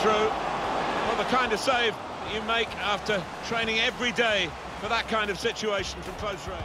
through. Well, the kind of save you make after training every day for that kind of situation from close range.